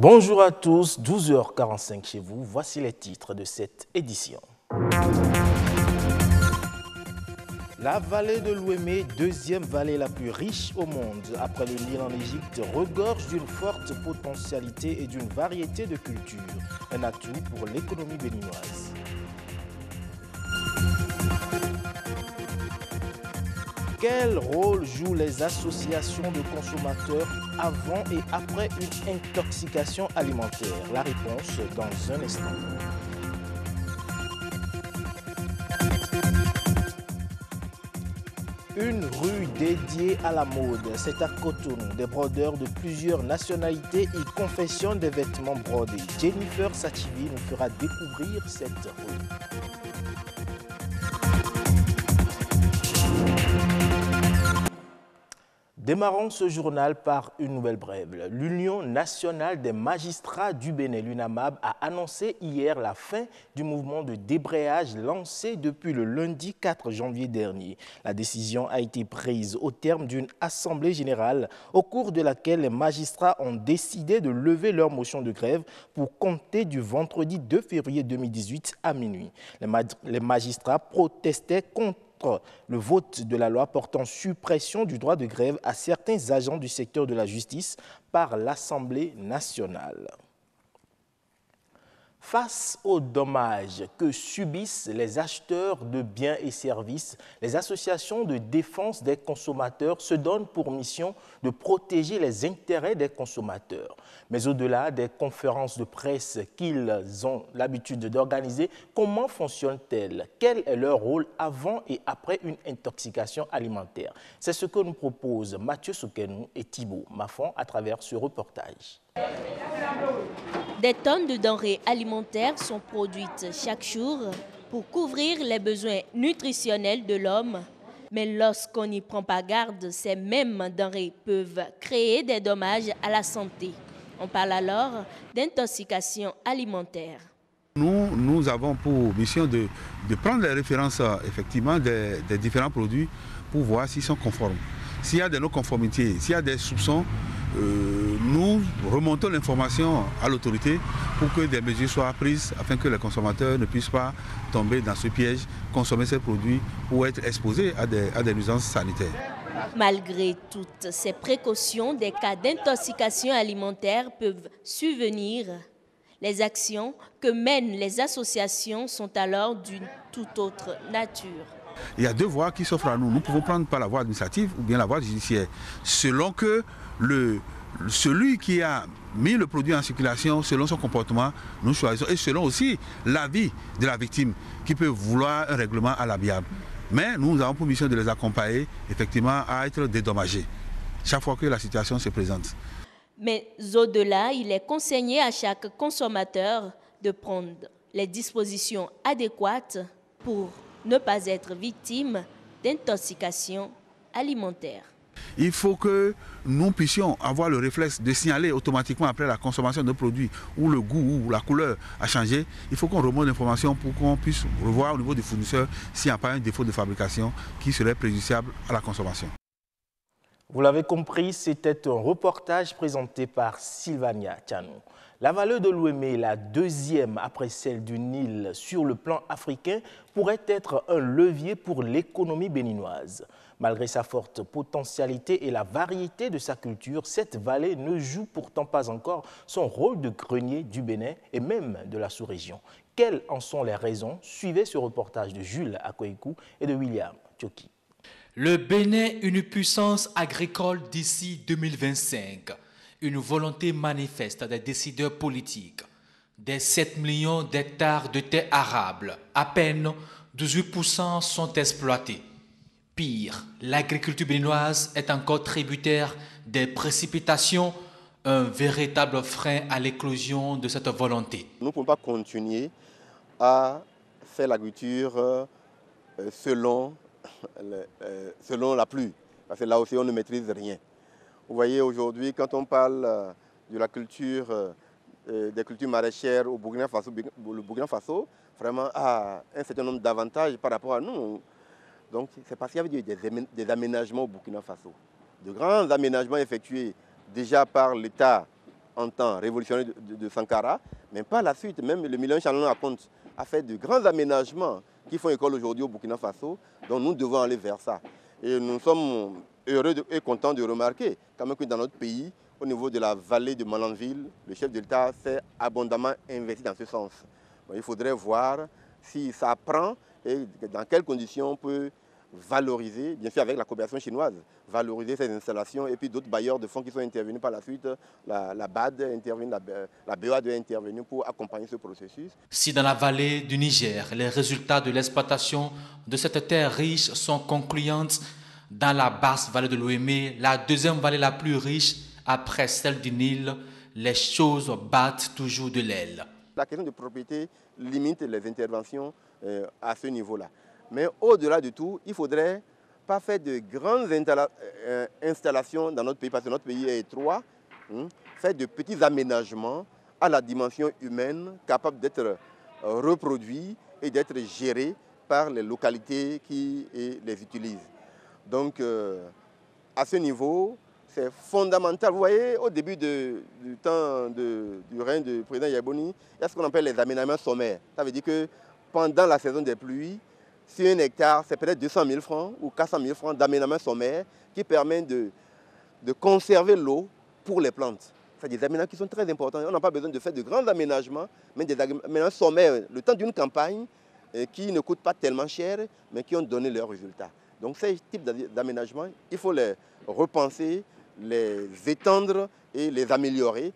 Bonjour à tous, 12h45 chez vous. Voici les titres de cette édition. La vallée de l'Ouémé, deuxième vallée la plus riche au monde après le Nil en Égypte, regorge d'une forte potentialité et d'une variété de cultures, un atout pour l'économie béninoise. Quel rôle jouent les associations de consommateurs avant et après une intoxication alimentaire? La réponse dans un instant. Une rue dédiée à la mode, c'est à Cotonou. Des brodeurs de plusieurs nationalités y confectionnent des vêtements brodés. Jennifer Sachivi nous fera découvrir cette rue. Démarrons ce journal par une nouvelle brève. L'Union nationale des magistrats du Bénin, l'UNAMAB, a annoncé hier la fin du mouvement de débrayage lancé depuis le lundi 4 janvier dernier. La décision a été prise au terme d'une assemblée générale au cours de laquelle les magistrats ont décidé de lever leur motion de grève pour compter du vendredi 2 février 2018 à minuit. Les magistrats protestaient contre le vote de la loi portant suppression du droit de grève à certains agents du secteur de la justice par l'Assemblée nationale. Face aux dommages que subissent les acheteurs de biens et services, les associations de défense des consommateurs se donnent pour mission de protéger les intérêts des consommateurs. Mais au-delà des conférences de presse qu'ils ont l'habitude d'organiser, comment fonctionnent-elles? Quel est leur rôle avant et après une intoxication alimentaire? C'est ce que nous proposent Mathieu Soukenou et Thibault Maffon à travers ce reportage. Des tonnes de denrées alimentaires sont produites chaque jour pour couvrir les besoins nutritionnels de l'homme. Mais lorsqu'on n'y prend pas garde, ces mêmes denrées peuvent créer des dommages à la santé. On parle alors d'intoxication alimentaire. Nous, nous avons pour mission de, prendre les références effectivement des, des différents produits pour voir s'ils sont conformes. S'il y a des non-conformités, s'il y a des soupçons, euh, nous remontons l'information à l'autorité pour que des mesures soient prises afin que les consommateurs ne puissent pas tomber dans ce piège, consommer ces produits ou être exposés à des, à des nuisances sanitaires. Malgré toutes ces précautions, des cas d'intoxication alimentaire peuvent subvenir. Les actions que mènent les associations sont alors d'une toute autre nature. Il y a deux voies qui s'offrent à nous. Nous pouvons prendre par la voie administrative ou bien la voie judiciaire. Selon que le, celui qui a mis le produit en circulation, selon son comportement, nous choisissons. Et selon aussi l'avis de la victime, qui peut vouloir un règlement à l'amiable. Mais nous avons pour mission de les accompagner, effectivement, à être dédommagés, chaque fois que la situation se présente. Mais au-delà, il est conseillé à chaque consommateur de prendre les dispositions adéquates pour ne pas être victime d'intoxication alimentaire. Il faut que nous puissions avoir le réflexe de signaler automatiquement après la consommation de produits où le goût ou la couleur a changé. Il faut qu'on remonte l'information pour qu'on puisse revoir au niveau du fournisseur s'il n'y a pas un défaut de fabrication qui serait préjudiciable à la consommation. Vous l'avez compris, c'était un reportage présenté par Sylvania Tianou. La vallée de l'Ouémé, la deuxième après celle du Nil sur le plan africain, pourrait être un levier pour l'économie béninoise. Malgré sa forte potentialité et la variété de sa culture, cette vallée ne joue pourtant pas encore son rôle de grenier du Bénin et même de la sous-région. Quelles en sont les raisons? Suivez ce reportage de Jules Akoikou et de William Tchoki. Le Bénin, une puissance agricole d'ici 2025 une volonté manifeste des décideurs politiques. Des 7 millions d'hectares de terres arables, à peine 18% sont exploités. Pire, l'agriculture béninoise est encore tributaire des précipitations, un véritable frein à l'éclosion de cette volonté. Nous ne pouvons pas continuer à faire l'agriculture euh, selon, euh, selon la pluie, parce que là aussi on ne maîtrise rien. Vous voyez aujourd'hui, quand on parle euh, de la culture, euh, euh, des cultures maraîchères au Burkina Faso, le Burkina Faso vraiment a un certain nombre d'avantages par rapport à nous. Donc c'est parce qu'il y avait des, des aménagements au Burkina Faso. De grands aménagements effectués déjà par l'État en temps révolutionnaire de, Sankara, mais pas la suite. Même le Milan Chalon a fait de grands aménagements qui font école aujourd'hui au Burkina Faso, donc nous devons aller vers ça. Et nous sommes heureux et contents de remarquer quand que dans notre pays, au niveau de la vallée de Malanville, le chef de l'État s'est abondamment investi dans ce sens. il faudrait voir si ça prend et dans quelles conditions on peut valoriser, bien sûr avec la coopération chinoise, valoriser ces installations et puis d'autres bailleurs de fonds qui sont intervenus par la suite, la, BAD intervenu, la, la BOA doit intervenir pour accompagner ce processus. Si dans la vallée du Niger, les résultats de l'exploitation de cette terre riche sont concluants, dans la basse vallée de l'Ouémé, la deuxième vallée la plus riche après celle du Nil, les choses battent toujours de l'aile. La question de propriété limite les interventions euh, à ce niveau-là. Mais au-delà de tout, il ne faudrait pas faire de grandes euh, installations dans notre pays, parce que notre pays est étroit, hein, faire de petits aménagements à la dimension humaine, capables d'être euh, reproduits et d'être gérés par les localités qui les utilisent. Donc, euh, à ce niveau, c'est fondamental. Vous voyez, au début du temps du règne du président Yaboni, il y a ce qu'on appelle les aménagements sommaires. Ça veut dire que pendant la saison des pluies, sur un hectare, c'est peut-être 200 000 francs ou 400 000 francs d'aménagement sommaire qui permet de, de conserver l'eau pour les plantes. C'est des aménagements qui sont très importants. On n'a pas besoin de faire de grands aménagements, mais des aménagements sommaires, le temps d'une campagne, euh, qui ne coûtent pas tellement cher, mais qui ont donné leurs résultats. Donc ces types d'aménagements, il faut les repenser, les étendre et les améliorer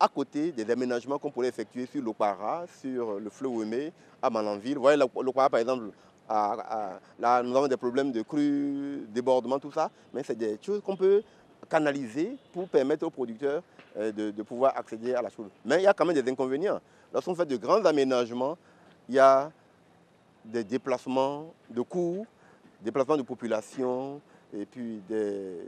à côté des aménagements qu'on pourrait effectuer sur l'Opara, sur le fleuve Ouémé, à Malanville. Vous voyez, l'Opara, par exemple, là, nous avons des problèmes de crues, débordements, tout ça, mais c'est des choses qu'on peut canaliser pour permettre aux producteurs euh, de, pouvoir accéder à la chose. Mais il y a quand même des inconvénients. Lorsqu'on fait de grands aménagements, il y a des déplacements de coûts, déplacements de population et puis des,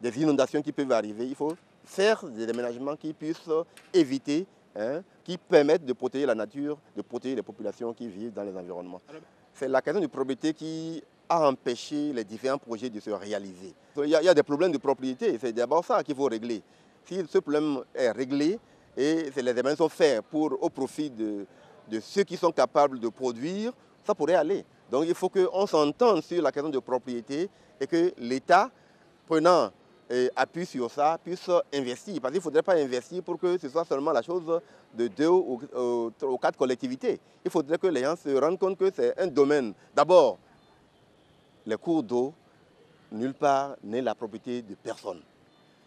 des, inondations qui peuvent arriver. Il faut faire des aménagements qui puissent éviter, hein, qui permettent de protéger la nature, de protéger les populations qui vivent dans les environnements c'est la question de propriété qui a empêché les différents projets de se réaliser. Il y a, des problèmes de propriété, c'est d'abord ça qu'il faut régler. Si ce problème est réglé et les événements sont faits pour, au profit de, ceux qui sont capables de produire, ça pourrait aller. Donc il faut qu'on s'entende sur la question de propriété et que l'État, prenant et appuie sur ça, puisse investir. Parce qu'il ne faudrait pas investir pour que ce soit seulement la chose de deux ou, quatre collectivités. Il faudrait que les gens se rendent compte que c'est un domaine. D'abord, les cours d'eau, nulle part n'est la propriété de personne.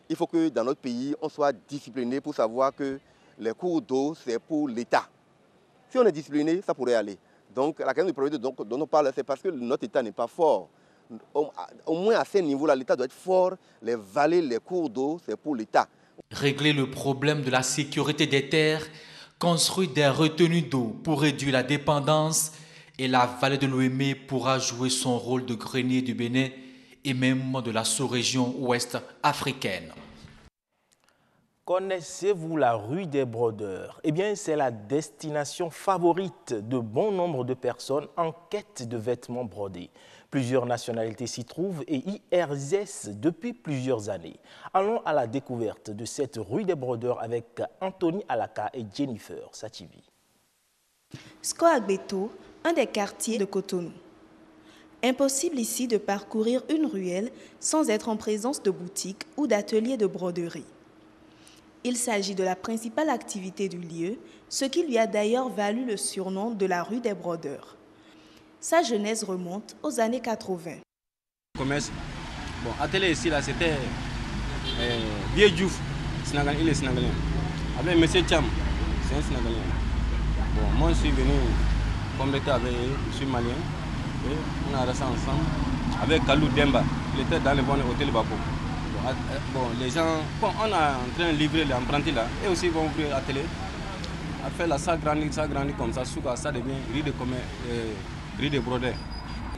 Il faut que dans notre pays, on soit discipliné pour savoir que les cours d'eau, c'est pour l'État. Si on est discipliné, ça pourrait aller. Donc la question de propriété dont on parle, c'est parce que notre État n'est pas fort au, moins à ce niveau-là, l'État doit être fort. Les vallées, les cours d'eau, c'est pour l'État. Régler le problème de la sécurité des terres, construire des retenues d'eau pour réduire la dépendance et la vallée de l'Ouémé pourra jouer son rôle de grenier du Bénin et même de la sous-région ouest africaine. Connaissez-vous la rue des Brodeurs? Eh bien, c'est la destination favorite de bon nombre de personnes en quête de vêtements brodés. Plusieurs nationalités s'y trouvent et y exercent depuis plusieurs années. Allons à la découverte de cette rue des Brodeurs avec Anthony Alaka et Jennifer Sativi. Skoagbeto, un des quartiers de Cotonou. Impossible ici de parcourir une ruelle sans être en présence de boutiques ou d'ateliers de broderie. Il s'agit de la principale activité du lieu, ce qui lui a d'ailleurs valu le surnom de la rue des Brodeurs. Sa genèse remonte aux années 80. Commerce. Bon, atelier ici, là, c'était euh, Vieux Diouf, il est sénégalais. Avec M. Cham, c'est un sénégalais. Bon, moi, je suis venu compléter avec, je suis malien. Et on a resté ensemble avec Kalou Demba. Il était dans le bon hôtel Bako. Bon, bon, les gens, on est en train de livrer les apprentis là, et aussi ils vont ouvrir l'atelier. Après là, ça grandit, ça grandit comme ça, ça devient riz de commerce. Euh, des brodeurs.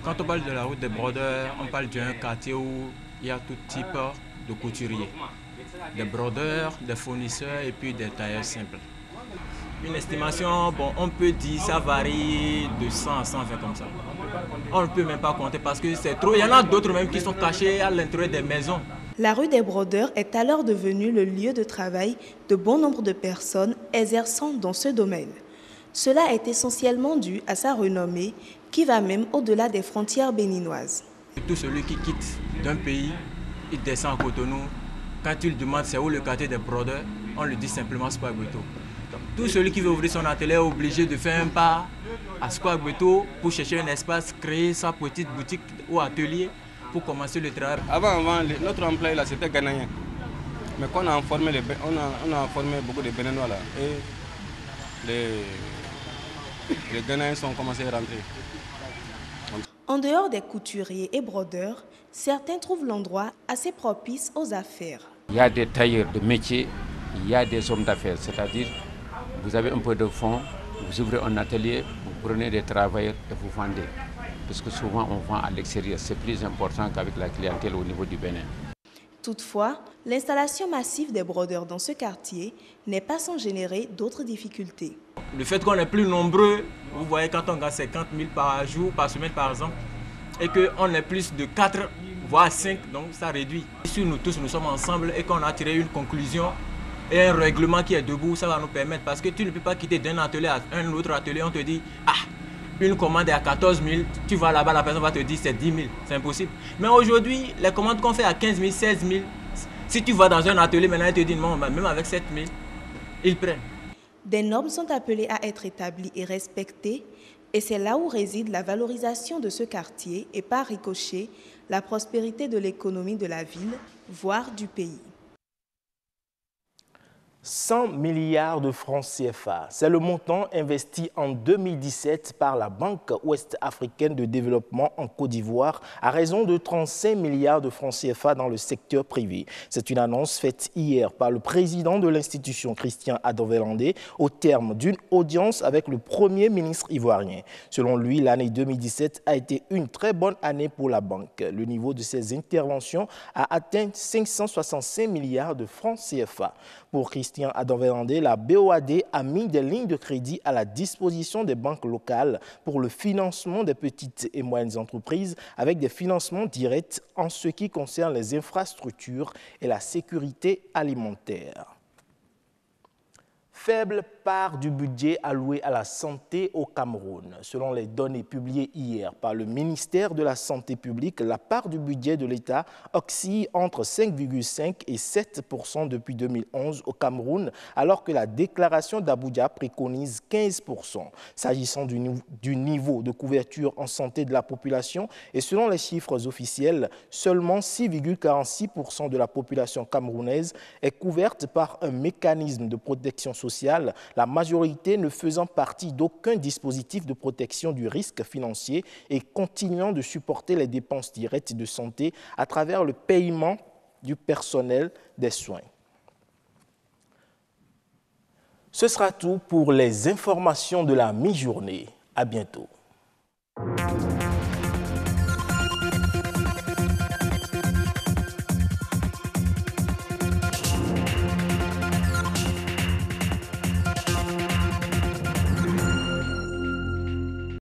Quand on parle de la route des brodeurs, on parle d'un quartier où il y a tout type de couturiers. Des brodeurs, des fournisseurs et puis des tailleurs simples. Une estimation, bon, on peut dire ça varie de 100 à 120 comme ça. On ne peut même pas compter parce que c'est trop. Il y en a d'autres même qui sont cachés à l'intérieur des maisons. La rue des Brodeurs est alors devenue le lieu de travail de bon nombre de personnes exerçant dans ce domaine. Cela est essentiellement dû à sa renommée qui va même au-delà des frontières béninoises. Tout celui qui quitte d'un pays, il descend à Cotonou. Quand il demande c'est où le quartier des Brodeurs, on lui dit simplement Square Tout celui qui veut ouvrir son atelier est obligé de faire un pas à Square pour chercher un espace, créer sa petite boutique ou atelier pour commencer le travail. Avant, avant notre emploi là, c'était ghanéen. Mais quand on a formé, les, on a, on a formé beaucoup de Béninois là, et les, les Ghanéens sont commencé à rentrer. En dehors des couturiers et brodeurs, certains trouvent l'endroit assez propice aux affaires. Il y a des tailleurs de métier, il y a des hommes d'affaires, c'est-à-dire vous avez un peu de fonds, vous ouvrez un atelier, vous prenez des travailleurs et vous vendez parce que souvent on vend à l'extérieur. C'est plus important qu'avec la clientèle au niveau du Bénin. Toutefois, l'installation massive des brodeurs dans ce quartier n'est pas sans générer d'autres difficultés. Le fait qu'on est plus nombreux, vous voyez quand on gagne 50 000 par jour, par semaine par exemple, et qu'on est plus de 4 voire 5, donc ça réduit. Si nous tous nous sommes ensemble et qu'on a tiré une conclusion et un règlement qui est debout, ça va nous permettre parce que tu ne peux pas quitter d'un atelier à un autre atelier, on te dit ah une commande est à 14 000, tu vas là-bas, la personne va te dire c'est 10 000. C'est impossible. Mais aujourd'hui, les commandes qu'on fait à 15 000, 16 000, si tu vas dans un atelier, maintenant, ils te disent non, même avec 7 000, ils prennent. Des normes sont appelées à être établies et respectées, et c'est là où réside la valorisation de ce quartier et par ricochet, la prospérité de l'économie de la ville, voire du pays. 100 milliards de francs CFA. C'est le montant investi en 2017 par la Banque ouest-africaine de développement en Côte d'Ivoire à raison de 35 milliards de francs CFA dans le secteur privé. C'est une annonce faite hier par le président de l'institution, Christian Adovelandé, au terme d'une audience avec le premier ministre ivoirien. Selon lui, l'année 2017 a été une très bonne année pour la banque. Le niveau de ses interventions a atteint 565 milliards de francs CFA. Pour Christian La BOAD a mis des lignes de crédit à la disposition des banques locales pour le financement des petites et moyennes entreprises avec des financements directs en ce qui concerne les infrastructures et la sécurité alimentaire. Faible part du budget alloué à la santé au Cameroun. Selon les données publiées hier par le ministère de la Santé publique, la part du budget de l'État oscille entre 5,5 et 7% depuis 2011 au Cameroun, alors que la déclaration d'Abuja préconise 15% S'agissant du, niveau de couverture en santé de la population, et selon les chiffres officiels, seulement 6,46% de la population camerounaise est couverte par un mécanisme de protection la majorité ne faisant partie d'aucun dispositif de protection du risque financier et continuant de supporter les dépenses directes de santé à travers le paiement du personnel des soins. Ce sera tout pour les informations de la mi-journée. À bientôt.